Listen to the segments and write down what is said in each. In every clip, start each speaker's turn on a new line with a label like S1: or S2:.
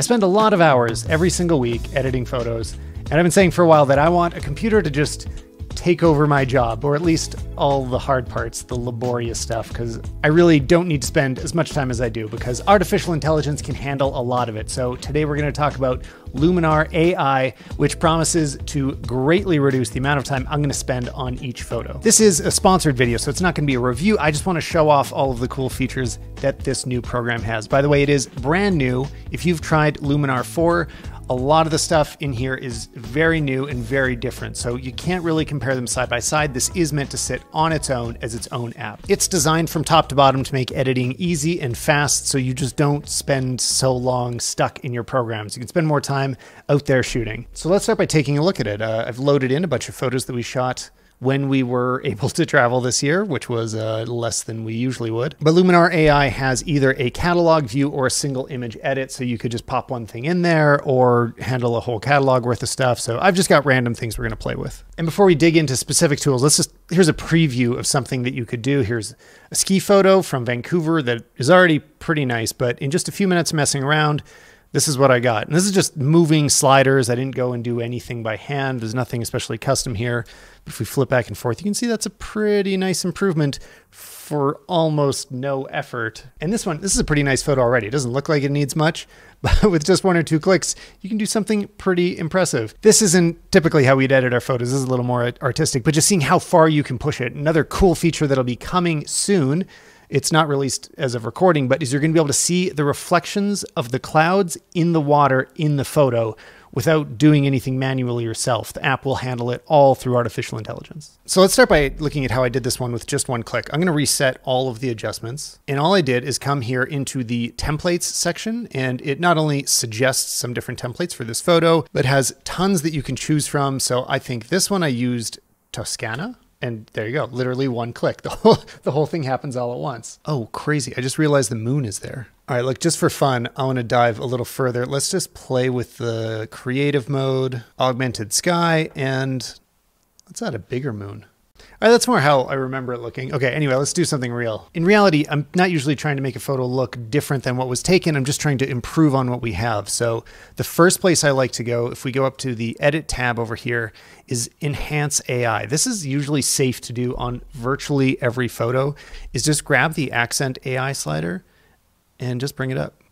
S1: I spend a lot of hours every single week editing photos, and I've been saying for a while that I want a computer to just take over my job, or at least all the hard parts, the laborious stuff, because I really don't need to spend as much time as I do because artificial intelligence can handle a lot of it. So today we're going to talk about Luminar AI, which promises to greatly reduce the amount of time I'm going to spend on each photo. This is a sponsored video, so it's not going to be a review. I just want to show off all of the cool features that this new program has. By the way, it is brand new. If you've tried Luminar 4, a lot of the stuff in here is very new and very different, so you can't really compare them side by side. This is meant to sit on its own as its own app. It's designed from top to bottom to make editing easy and fast, so you just don't spend so long stuck in your programs. You can spend more time out there shooting. So let's start by taking a look at it. Uh, I've loaded in a bunch of photos that we shot when we were able to travel this year, which was uh, less than we usually would. But Luminar AI has either a catalog view or a single image edit, so you could just pop one thing in there or handle a whole catalog worth of stuff. So I've just got random things we're going to play with. And before we dig into specific tools, let's just here's a preview of something that you could do. Here's a ski photo from Vancouver that is already pretty nice, but in just a few minutes messing around, this is what I got. And this is just moving sliders. I didn't go and do anything by hand. There's nothing especially custom here. But if we flip back and forth, you can see that's a pretty nice improvement for almost no effort. And this one, this is a pretty nice photo already. It doesn't look like it needs much, but with just one or two clicks, you can do something pretty impressive. This isn't typically how we'd edit our photos. This is a little more artistic, but just seeing how far you can push it. Another cool feature that'll be coming soon it's not released as of recording, but is you're going to be able to see the reflections of the clouds in the water in the photo without doing anything manually yourself. The app will handle it all through artificial intelligence. So let's start by looking at how I did this one with just one click. I'm going to reset all of the adjustments. And all I did is come here into the templates section and it not only suggests some different templates for this photo, but has tons that you can choose from. So I think this one I used Toscana and there you go literally one click. The whole the whole thing happens all at once. Oh crazy. I just realized the moon is there. All right look just for fun i want to dive a little further. Let's just play with the creative mode augmented sky and let's add a bigger moon right, that's more how I remember it looking. Okay, anyway, let's do something real. In reality, I'm not usually trying to make a photo look different than what was taken. I'm just trying to improve on what we have. So the first place I like to go, if we go up to the Edit tab over here, is Enhance AI. This is usually safe to do on virtually every photo, is just grab the Accent AI slider and just bring it up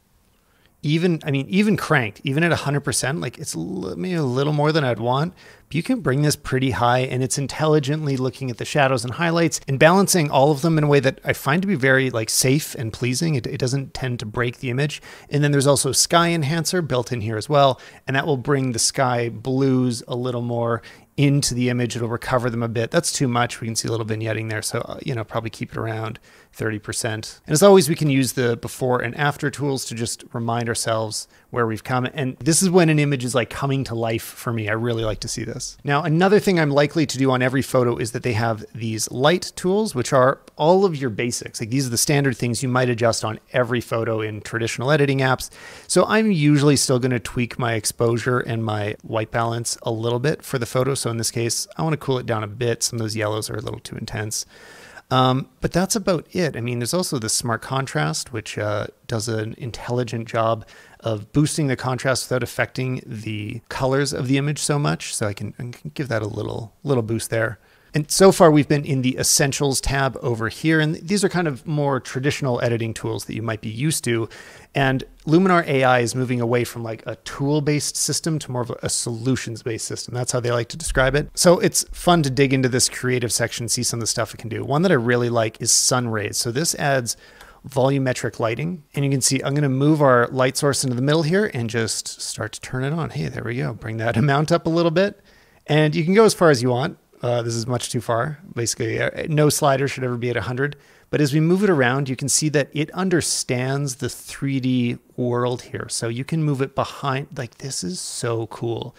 S1: even I mean even cranked, even at 100%, like it's maybe a little more than I'd want, but you can bring this pretty high and it's intelligently looking at the shadows and highlights and balancing all of them in a way that I find to be very like safe and pleasing. It, it doesn't tend to break the image. And then there's also sky enhancer built in here as well, and that will bring the sky blues a little more into the image. It'll recover them a bit. That's too much. We can see a little vignetting there. So, uh, you know, probably keep it around 30%. And as always, we can use the before and after tools to just remind ourselves where we've come. And this is when an image is like coming to life for me. I really like to see this. Now, another thing I'm likely to do on every photo is that they have these light tools, which are all of your basics. Like these are the standard things you might adjust on every photo in traditional editing apps. So I'm usually still going to tweak my exposure and my white balance a little bit for the photo. So in this case, I want to cool it down a bit. Some of those yellows are a little too intense. Um, but that's about it. I mean, there's also the smart contrast, which uh, does an intelligent job of boosting the contrast without affecting the colors of the image so much. So I can, I can give that a little little boost there. And so far, we've been in the Essentials tab over here. And these are kind of more traditional editing tools that you might be used to. And Luminar AI is moving away from like a tool based system to more of a solutions based system. That's how they like to describe it. So it's fun to dig into this creative section, see some of the stuff it can do. One that I really like is sun rays. So this adds volumetric lighting. And you can see I'm going to move our light source into the middle here and just start to turn it on. Hey, there we go. Bring that amount up a little bit. And you can go as far as you want. Uh, this is much too far. Basically, uh, no slider should ever be at 100. But as we move it around, you can see that it understands the 3D world here. So you can move it behind. Like, this is so cool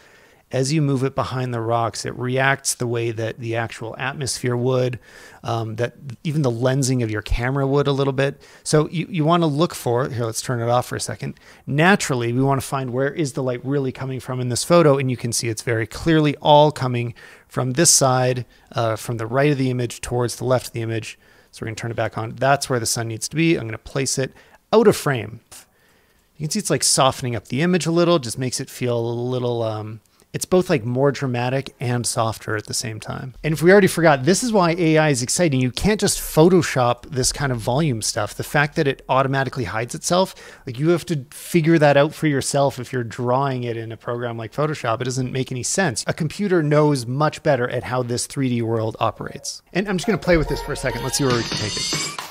S1: as you move it behind the rocks, it reacts the way that the actual atmosphere would, um, that even the lensing of your camera would a little bit. So you, you want to look for, here, let's turn it off for a second. Naturally, we want to find where is the light really coming from in this photo. And you can see it's very clearly all coming from this side, uh, from the right of the image towards the left of the image. So we're going to turn it back on. That's where the sun needs to be. I'm going to place it out of frame You can see it's like softening up the image a little, just makes it feel a little um, it's both like more dramatic and softer at the same time. And if we already forgot, this is why AI is exciting. You can't just Photoshop this kind of volume stuff. The fact that it automatically hides itself, like you have to figure that out for yourself if you're drawing it in a program like Photoshop. It doesn't make any sense. A computer knows much better at how this 3D world operates. And I'm just to play with this for a second. Let's see where we can take it.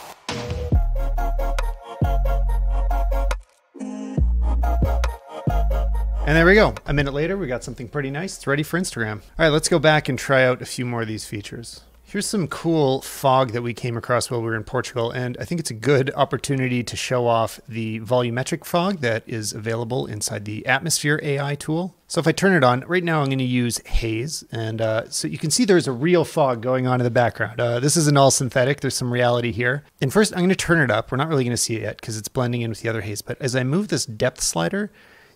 S1: And there we go. A minute later, we got something pretty nice. It's ready for Instagram. All right, let's go back and try out a few more of these features. Here's some cool fog that we came across while we were in Portugal, and I think it's a good opportunity to show off the volumetric fog that is available inside the Atmosphere AI tool. So if I turn it on, right now I'm going to use haze, and uh, so you can see there's a real fog going on in the background. Uh, this isn't all synthetic, there's some reality here. And first I'm going to turn it up. We're not really going to see it yet because it's blending in with the other haze, but as I move this depth slider,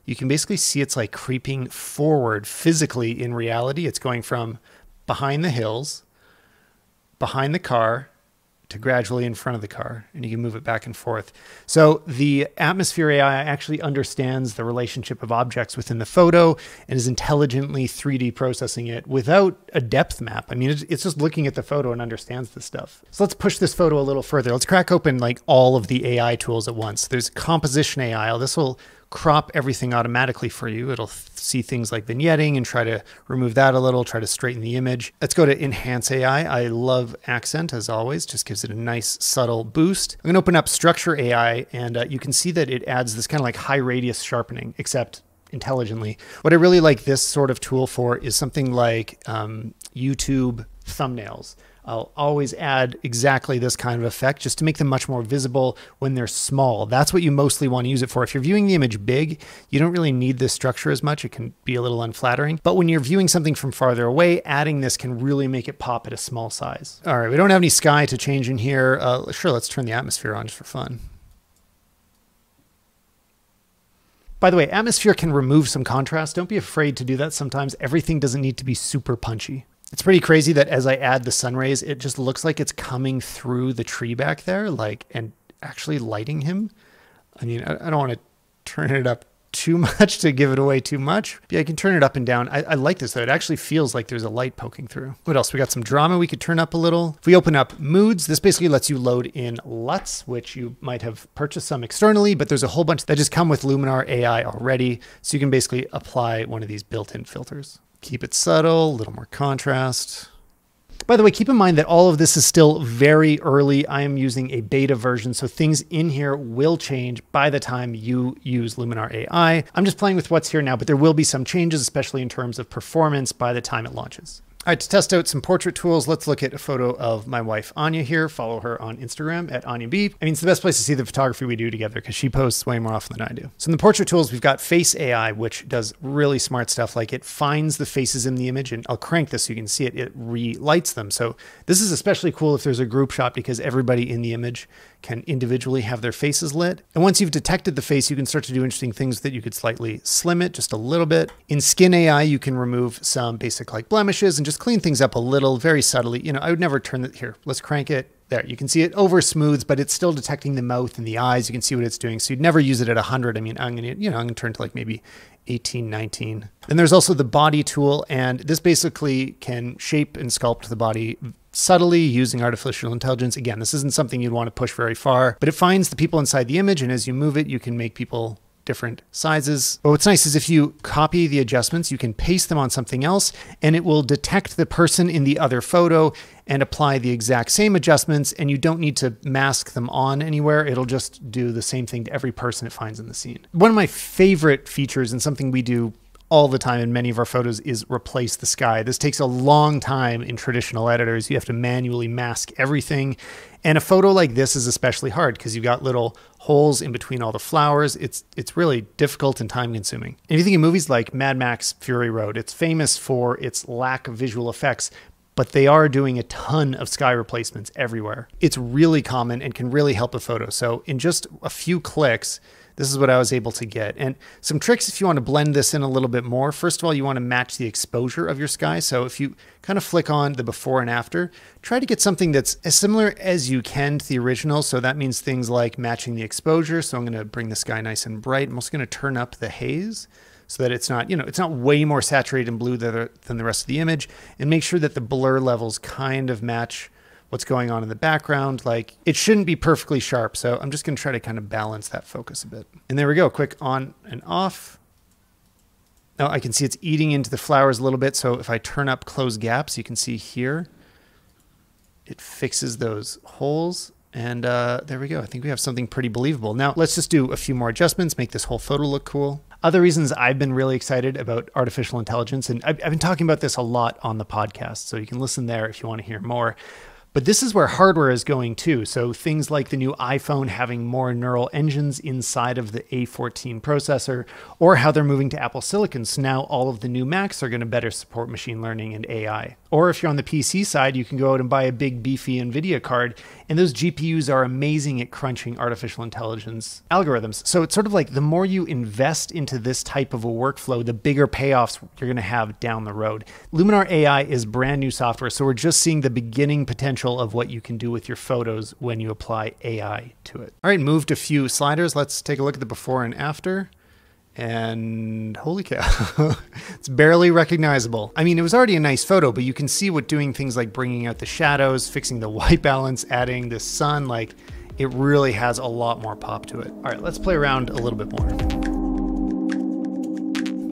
S1: you can basically see it's like creeping forward physically in reality. It's going from behind the hills, behind the car, to gradually in front of the car, and you can move it back and forth. So the Atmosphere AI actually understands the relationship of objects within the photo and is intelligently 3D processing it without a depth map. I mean, it's just looking at the photo and understands the stuff. So let's push this photo a little further. Let's crack open like all of the AI tools at once. There's composition AI. This will crop everything automatically for you. It'll see things like vignetting and try to remove that a little, try to straighten the image. Let's go to Enhance AI. I love Accent as always, just gives it a nice subtle boost. I'm gonna open up Structure AI and uh, you can see that it adds this kind of like high radius sharpening, except intelligently. What I really like this sort of tool for is something like um, YouTube thumbnails. I'll always add exactly this kind of effect just to make them much more visible when they're small. That's what you mostly want to use it for. If you're viewing the image big, you don't really need this structure as much. It can be a little unflattering. But when you're viewing something from farther away, adding this can really make it pop at a small size. All right, we don't have any sky to change in here. Uh, sure, let's turn the atmosphere on just for fun. By the way, atmosphere can remove some contrast. Don't be afraid to do that sometimes. Everything doesn't need to be super punchy. It's pretty crazy that as I add the sun rays, it just looks like it's coming through the tree back there, like, and actually lighting him. I mean, I, don't want to turn it up too much to give it away too much. Yeah, I can turn it up and down. I, I, like this though. It actually feels like there's a light poking through. What else? We got some drama we could turn up a little. If we open up moods, this basically lets you load in LUTs, which you might have purchased some externally, but there's a whole bunch that just come with Luminar AI already. So you can basically apply one of these built-in filters. Keep it subtle, a little more contrast. By the way, keep in mind that all of this is still very early. I am using a beta version, so things in here will change by the time you use Luminar AI. I'm just playing with what's here now, but there will be some changes, especially in terms of performance by the time it launches. All right, to test out some portrait tools, let's look at a photo of my wife, Anya here. Follow her on Instagram at Anya B. I mean, it's the best place to see the photography we do together because she posts way more often than I do. So in the portrait tools, we've got Face AI, which does really smart stuff. Like it finds the faces in the image and I'll crank this so you can see it. It relights them. So this is especially cool if there's a group shot because everybody in the image can individually have their faces lit. And once you've detected the face, you can start to do interesting things that you could slightly slim it just a little bit. In Skin AI, you can remove some basic like blemishes and just clean things up a little very subtly. You know, I would never turn it here. Let's crank it. There, you can see it over smooths, but it's still detecting the mouth and the eyes. You can see what it's doing. So you'd never use it at 100. I mean, I'm going to, you know, I'm going to turn to like maybe 18, 19. Then there's also the body tool, and this basically can shape and sculpt the body subtly using artificial intelligence. Again, this isn't something you'd want to push very far, but it finds the people inside the image, and as you move it, you can make people different sizes. But what's nice is if you copy the adjustments, you can paste them on something else and it will detect the person in the other photo and apply the exact same adjustments and you don't need to mask them on anywhere. It'll just do the same thing to every person it finds in the scene. One of my favorite features and something we do all the time in many of our photos is replace the sky. This takes a long time in traditional editors. You have to manually mask everything. And a photo like this is especially hard because you've got little holes in between all the flowers. It's it's really difficult and time consuming. And if you think of movies like Mad Max Fury Road, it's famous for its lack of visual effects, but they are doing a ton of sky replacements everywhere. It's really common and can really help a photo. So in just a few clicks, this is what I was able to get. And some tricks if you want to blend this in a little bit more. First of all, you want to match the exposure of your sky. So if you kind of flick on the before and after, try to get something that's as similar as you can to the original. So that means things like matching the exposure. So I'm going to bring the sky nice and bright. I'm also going to turn up the haze so that it's not, you know, it's not way more saturated in blue than the rest of the image and make sure that the blur levels kind of match what's going on in the background. Like it shouldn't be perfectly sharp. So I'm just going to try to kind of balance that focus a bit. And there we go. Quick on and off. Now I can see it's eating into the flowers a little bit. So if I turn up close gaps, you can see here, it fixes those holes. And uh, there we go. I think we have something pretty believable. Now let's just do a few more adjustments, make this whole photo look cool. Other reasons I've been really excited about artificial intelligence, and I've, I've been talking about this a lot on the podcast, so you can listen there if you want to hear more. But this is where hardware is going too. So things like the new iPhone having more neural engines inside of the A14 processor, or how they're moving to Apple Silicon. So now all of the new Macs are going to better support machine learning and AI. Or if you're on the PC side, you can go out and buy a big beefy NVIDIA card, and those GPUs are amazing at crunching artificial intelligence algorithms. So it's sort of like the more you invest into this type of a workflow, the bigger payoffs you're going to have down the road. Luminar AI is brand new software, so we're just seeing the beginning potential of what you can do with your photos when you apply AI to it. All right, moved a few sliders. Let's take a look at the before and after. And holy cow, it's barely recognizable. I mean, it was already a nice photo, but you can see what doing things like bringing out the shadows, fixing the white balance, adding the sun, like it really has a lot more pop to it. All right, let's play around a little bit more.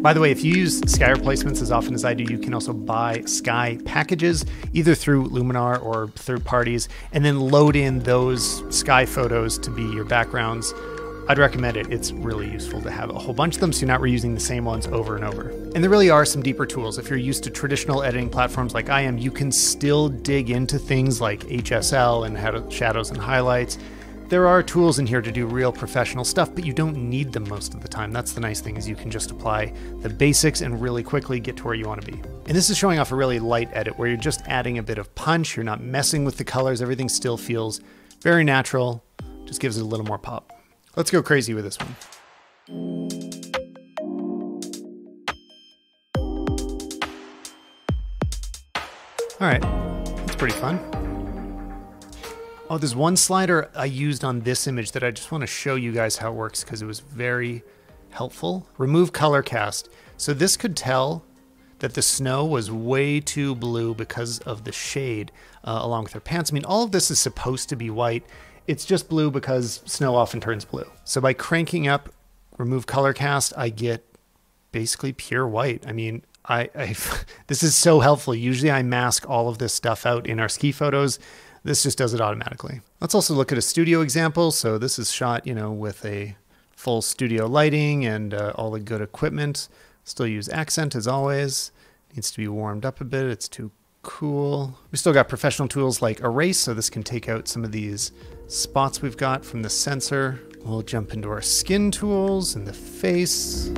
S1: By the way, if you use sky replacements as often as I do, you can also buy sky packages either through Luminar or third parties and then load in those sky photos to be your backgrounds. I'd recommend it. It's really useful to have a whole bunch of them so you're not reusing the same ones over and over. And there really are some deeper tools. If you're used to traditional editing platforms like I am, you can still dig into things like HSL and shadows and highlights there are tools in here to do real professional stuff, but you don't need them most of the time. That's the nice thing is you can just apply the basics and really quickly get to where you want to be. And this is showing off a really light edit where you're just adding a bit of punch, you're not messing with the colors, everything still feels very natural, just gives it a little more pop. Let's go crazy with this one. All right, that's pretty fun. Oh, there's one slider I used on this image that I just want to show you guys how it works because it was very helpful. Remove color cast. So this could tell that the snow was way too blue because of the shade uh, along with her pants. I mean, all of this is supposed to be white. It's just blue because snow often turns blue. So by cranking up remove color cast, I get basically pure white. I mean, I, I this is so helpful. Usually I mask all of this stuff out in our ski photos. This just does it automatically. Let's also look at a studio example. So this is shot, you know, with a full studio lighting and uh, all the good equipment. Still use accent as always. Needs to be warmed up a bit. It's too cool. We still got professional tools like erase, so this can take out some of these spots we've got from the sensor. We'll jump into our skin tools and the face.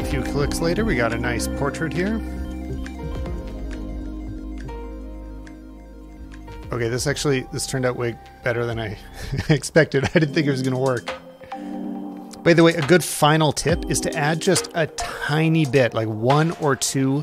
S1: A few clicks later, we got a nice portrait here. Okay, this actually, this turned out way better than I expected. I didn't think it was going to work. By the way, a good final tip is to add just a tiny bit, like one or two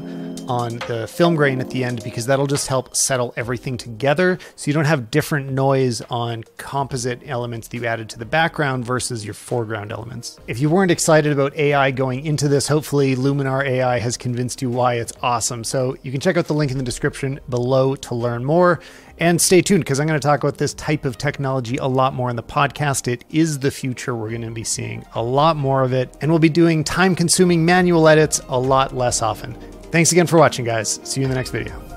S1: on the film grain at the end, because that'll just help settle everything together so you don't have different noise on composite elements that you added to the background versus your foreground elements. If you weren't excited about AI going into this, hopefully Luminar AI has convinced you why it's awesome. So you can check out the link in the description below to learn more. And stay tuned because I'm going to talk about this type of technology a lot more in the podcast. It is the future. We're going to be seeing a lot more of it, and we'll be doing time consuming manual edits a lot less often. Thanks again for watching, guys. See you in the next video.